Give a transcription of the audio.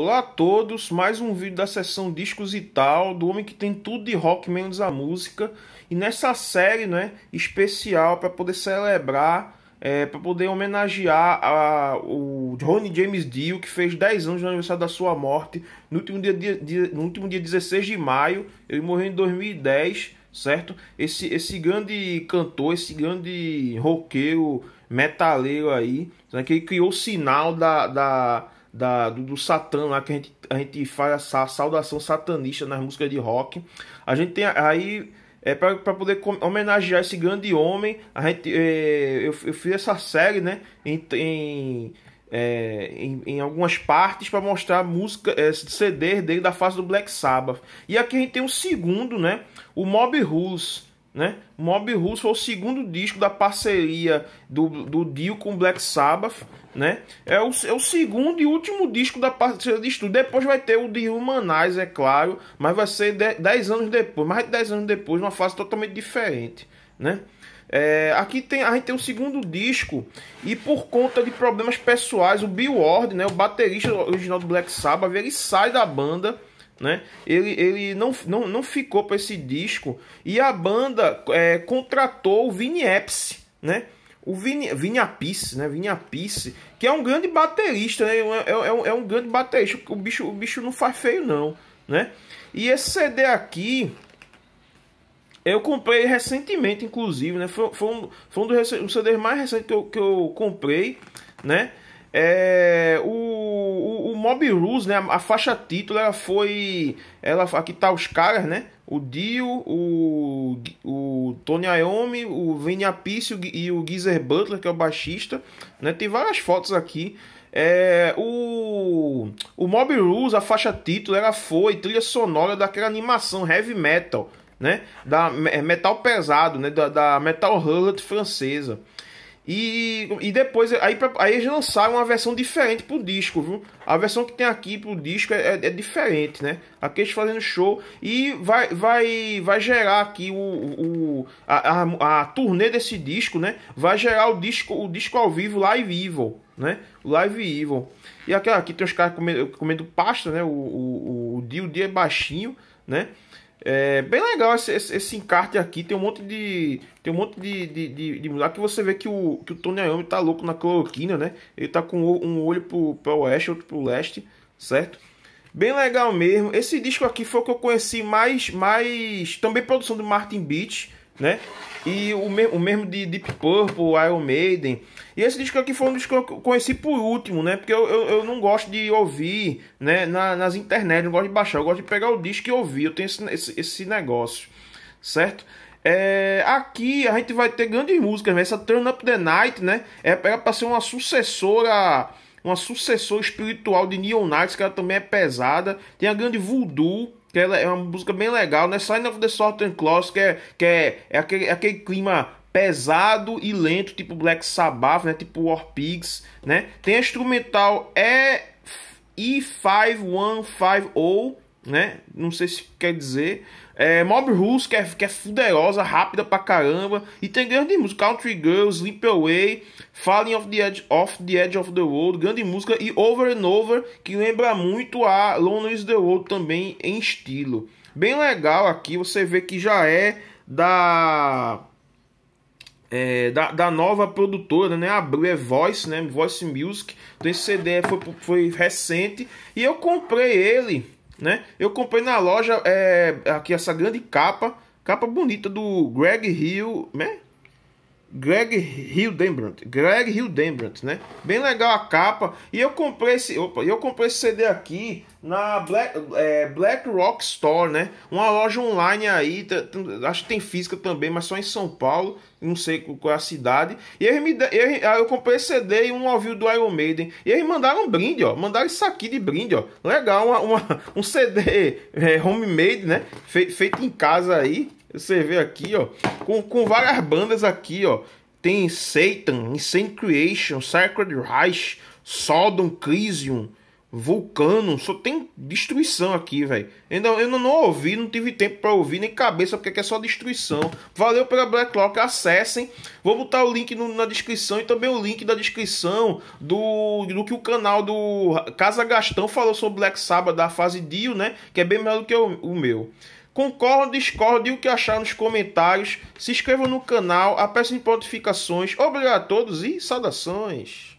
Olá a todos, mais um vídeo da sessão Discos e Tal, do homem que tem tudo de rock menos a música. E nessa série né, especial para poder celebrar, é, para poder homenagear a, o Ronnie James Dio, que fez 10 anos no aniversário da sua morte, no último dia, dia, no último dia 16 de maio, ele morreu em 2010, certo? Esse, esse grande cantor, esse grande roqueiro, metaleiro aí, né, que criou o sinal da... da da, do, do Satã lá, que a gente, a gente faz a saudação satanista nas músicas de rock. A gente tem aí, é, para poder homenagear esse grande homem, a gente, é, eu, eu fiz essa série né, em, em, é, em, em, algumas partes para mostrar música, é, CD dele da fase do Black Sabbath. E aqui a gente tem um segundo, né, o Mob Rules né? Mob Rules foi o segundo disco da parceria do, do Dio com Black Sabbath, né? É o, é o segundo e último disco da parceria de estúdio. Depois vai ter o de Humanize, é claro, mas vai ser 10 anos depois, mais de 10 anos depois, uma fase totalmente diferente, né? É, aqui tem, a gente tem o segundo disco e por conta de problemas pessoais, o Bill Ward, né, o baterista original do Black Sabbath, ele sai da banda né? Ele, ele não, não, não ficou para esse disco e a banda é, contratou o Vini Epps, né? O Vini, Appice, né? Vini Appice, que é um grande baterista, né? É, é, é, um grande baterista. O bicho, o bicho não faz feio, não, né? E esse CD aqui, eu comprei recentemente, inclusive, né? Foi, foi um, foi um dos um CD mais recentes que eu, que eu comprei, né? É, o, o, o Mob Rules, né, a, a, faixa título, ela foi. Ela, aqui tá os caras, né? O Dio, o, o Tony Iommi, o Vinny Appice e o Geezer Butler, que é o baixista. Né? Tem várias fotos aqui. É, o, o Mob Rules, a faixa título, ela foi trilha sonora daquela animação heavy metal, né? Da metal pesado, né? Da, da metal hurlet francesa. E, e depois, aí, pra, aí eles lançaram uma versão diferente pro disco, viu? A versão que tem aqui pro disco é, é, é diferente, né? Aqui eles fazendo show e vai, vai, vai gerar aqui o, o, a, a, a turnê desse disco, né? Vai gerar o disco, o disco ao vivo Live Evil, né? Live Evil. E aqui, aqui tem os caras comendo, comendo pasta, né? O, o, o, o dia, é baixinho, né? É bem legal esse, esse, esse, encarte aqui. Tem um monte de. Tem um monte de, de, de, de Lá que você vê que o, que o Tony Iommi tá louco na cloroquina, né? Ele tá com um olho pro, pro oeste, outro pro leste, certo? Bem legal mesmo. Esse disco aqui foi o que eu conheci mais. mais também produção do Martin Beach, né? E o, me o mesmo de Deep Purple, Iron Maiden. E esse disco aqui foi um disco que eu conheci por último, né? Porque eu, eu, eu não gosto de ouvir né? Na, nas internet, não gosto de baixar. Eu gosto de pegar o disco e ouvir. Eu tenho esse, esse, esse negócio, certo? É, aqui a gente vai ter grandes músicas, né? essa Turn Up the Night, né? É, para ser uma sucessora, uma sucessora espiritual de Neon Knights, que ela também é pesada. Tem a grande Voodoo, que ela é uma música bem legal, né? Sign of the Southern Cross, que é, que é, é, aquele, é aquele clima pesado e lento, tipo Black Sabbath, né? Tipo War Pigs, né? Tem a instrumental E E5150, né? Não sei se quer dizer. É, Mob Rules, que é, que é fuderosa, rápida pra caramba. E tem grande música, Country Girls, Sleep Away, Falling off the, Edge, off the Edge of the World, grande música. E Over and Over, que lembra muito a Lonely is the World também em estilo. Bem legal aqui, você vê que já é da... É, da, da, nova produtora, né? A Blue é Voice, né? Voice Music. Então esse CD foi, foi recente e eu comprei ele né? Eu comprei na loja é, aqui essa grande capa, capa bonita do Greg Hill, né? Greg Hildebrandt, Greg Hildebrandt, né? Bem legal a capa. E eu comprei esse, opa, eu comprei esse CD aqui na Black, é, Black Rock Store, né? Uma loja online aí, acho que tem física também, mas só em São Paulo, não sei qual é a cidade. E eles me, eles, eu comprei esse CD e um ao do Iron Maiden. E eles mandaram um brinde, ó. Mandaram isso aqui de brinde, ó. Legal, uma, uma um CD é, homemade, né? Fe, feito em casa aí. Você vê aqui, ó, com, com várias bandas aqui, ó. Tem Satan, Insane Creation, Sacred Reich, Sodom, Crisium, Vulcano, só tem destruição aqui, velho. Ainda eu não, não ouvi, não tive tempo para ouvir, nem cabeça, porque é só destruição. Valeu pela Blacklock, acessem. Vou botar o link no, na descrição e também o link da descrição do, do que o canal do Casa Gastão falou sobre Black Sabbath da fase Dio, né? Que é bem melhor do que o, o meu. Concordo, discordo e o que achar nos comentários. Se inscrevam no canal, aperte notificações. Obrigado a todos e saudações.